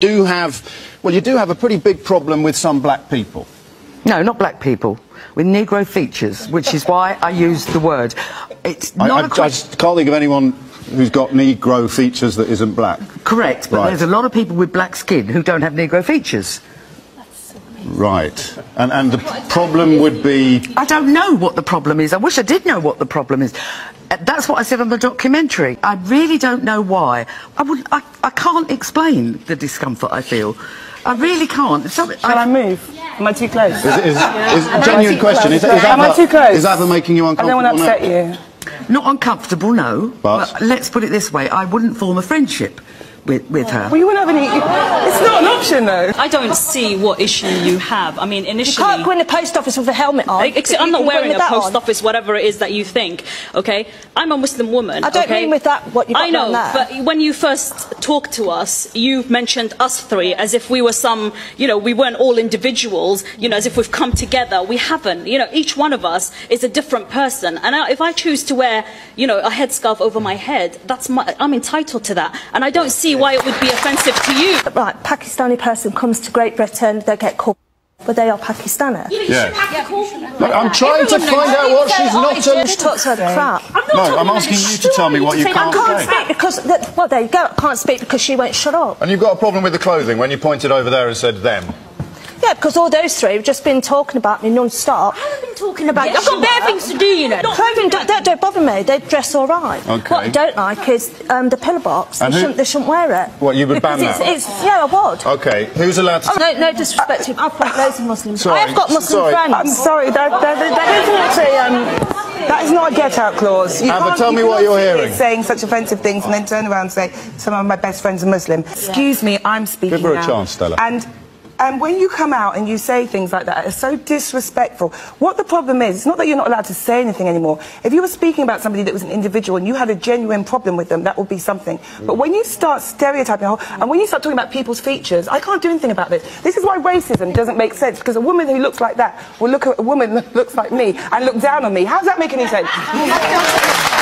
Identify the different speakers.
Speaker 1: do have, well, you do have a pretty big problem with some black people.
Speaker 2: No, not black people. With Negro features, which is why I used the word. It's
Speaker 1: I,
Speaker 2: not
Speaker 1: I,
Speaker 2: a
Speaker 1: I can't think of anyone who's got Negro features that isn't black.
Speaker 2: correct, but
Speaker 1: Right.
Speaker 2: there's a lot of people with black skin who don't have Negro features.
Speaker 1: Right. And, and the problem would be,
Speaker 2: I don't know what the problem is. I wish I did know what the problem is. That's what I said on the documentary. I really don't know why. I would. I, I can't explain the discomfort I feel. I really can't. It's something-
Speaker 3: Can I move? Am I too close?
Speaker 1: is, is, is genuine
Speaker 3: too
Speaker 1: question, is, is, that
Speaker 3: Am I too close?
Speaker 1: is that the making you
Speaker 3: I
Speaker 1: uncomfortable
Speaker 3: don't want to upset you.
Speaker 2: Not uncomfortable, no.
Speaker 1: But?
Speaker 2: let's put it this way: I wouldn't form a friendship with, with her.
Speaker 3: Well, you wouldn't have any. It's not an option, though.
Speaker 4: I don't see what issue you have. I mean, initially...
Speaker 5: You can't go in the post office with a helmet on.
Speaker 4: Ex-
Speaker 5: You
Speaker 4: I'm not
Speaker 5: can go in
Speaker 4: wearing
Speaker 5: with
Speaker 4: a
Speaker 5: that
Speaker 4: post
Speaker 5: on.
Speaker 4: office, whatever it is that you think. Okay, I'm a Muslim woman.
Speaker 5: I don't
Speaker 4: okay?
Speaker 5: mean with that what you got
Speaker 4: I know,
Speaker 5: there.
Speaker 4: but when you first talked to us, you mentioned us three as if we were some, you know, we weren't all individuals. You know, as if we've come together. We haven't. You know, each one of us is a different person. And I, if I choose to wear, you know, a headscarf over my head, that's my, I'm entitled to that. And I don't see why it would be offensive to you.
Speaker 5: Right, Pakistani person comes to Great Britain, they get caught, but they are Pakistani.
Speaker 1: Yeah. Look, I'm trying to find out what she's not
Speaker 5: Just
Speaker 1: to...
Speaker 5: talks about crap.
Speaker 1: No, I'm asking you to tell me what you
Speaker 5: I
Speaker 1: can't
Speaker 5: can't
Speaker 1: say.
Speaker 5: speak because, that, well, there you go, I can't speak because she won't shut up.
Speaker 1: And you've got a problem with the clothing when you pointed over there and said them.
Speaker 5: Yeah, because all those three have just been talking about me non-stop.
Speaker 6: I haven't been talking about
Speaker 5: Yes,
Speaker 6: I've got
Speaker 5: you
Speaker 6: bare things to do, you know.
Speaker 5: Clothing don't, don't, don't bother me, they dress all right.
Speaker 1: Okay.
Speaker 5: What I don't like is um, the pillar box, they
Speaker 1: who-
Speaker 5: shouldn't, they shouldn't wear it.
Speaker 1: What, you would ban
Speaker 5: Because
Speaker 1: that?
Speaker 5: it's, it's, yeah, I would.
Speaker 1: Okay, who's allowed to...
Speaker 5: No, no disrespect to him. I've got loads of Muslims.
Speaker 1: Sorry,
Speaker 5: I have got Muslim
Speaker 1: sorry.
Speaker 5: friends.
Speaker 3: I'm sorry, that, that, that isn't a, um, that is not a get-out clause. You
Speaker 1: Amber,
Speaker 3: can't-
Speaker 1: tell me
Speaker 3: you
Speaker 1: what you're hearing.
Speaker 3: Saying such offensive things and then turn around and say some of my best friends are Muslim. Excuse me, I'm speaking
Speaker 1: Give her a
Speaker 3: now.
Speaker 1: chance, Stella.
Speaker 3: And and when you come out and you say things like that, it's so disrespectful. What the problem is, it's not that you're not allowed to say anything anymore. If you were speaking about somebody that was an individual and you had a genuine problem with them, that would be something. But when you start stereotyping, and when you start talking about people's features, I can't do anything about this. This is why racism doesn't make sense, because a woman who looks like that will look at a woman that looks like me and look down on me. How does that make any sense?